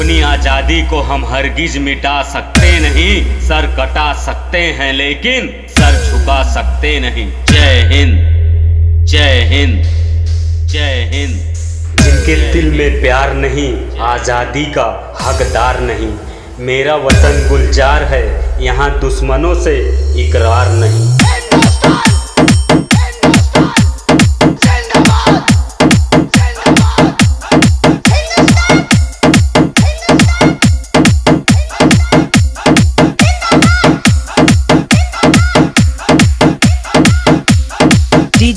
अपनी आज़ादी को हम हरगिज मिटा सकते नहीं। सर कटा सकते हैं, लेकिन सर झुका सकते नहीं। जय हिंद जय हिंद जय हिंद। जिनके दिल में प्यार नहीं, आज़ादी का हकदार नहीं। मेरा वतन गुलजार है, यहाँ दुश्मनों से इकरार नहीं।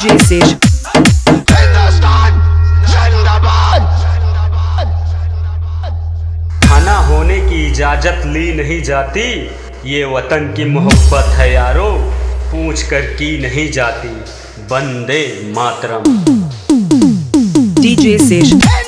DJ खाना होने की इजाज़त ली नहीं जाती। ये वतन की मोहब्बत है यारो। पूछ कर की नहीं जाती। बंदे मातरम। DJ Sej.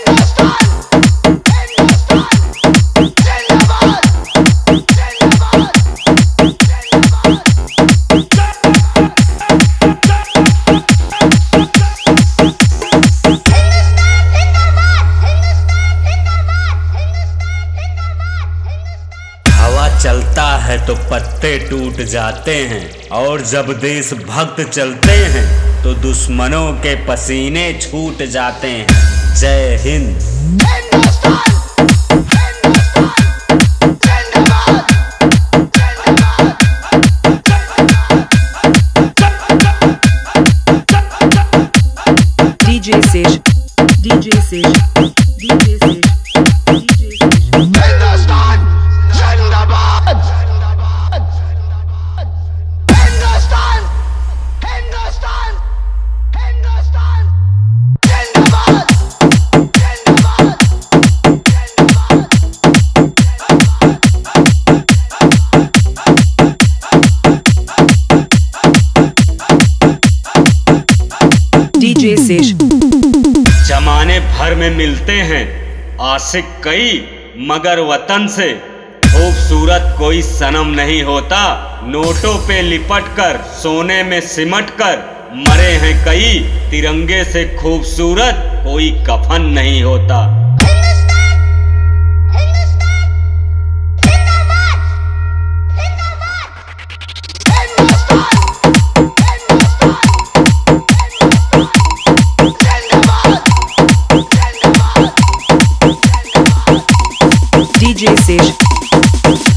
है तो पत्ते टूट जाते हैं और जब देश भक्त चलते हैं तो दुश्मनों के पसीने छूट जाते हैं। जय हिंद। में मिलते हैं। आशिक कई, मगर वतन से। खूबसूरत कोई सनम नहीं होता। नोटों पे लिपट कर, सोने में सिमट कर। मरे हैं कई, तिरंगे से खूबसूरत कोई कफन नहीं होता। DJ Seja.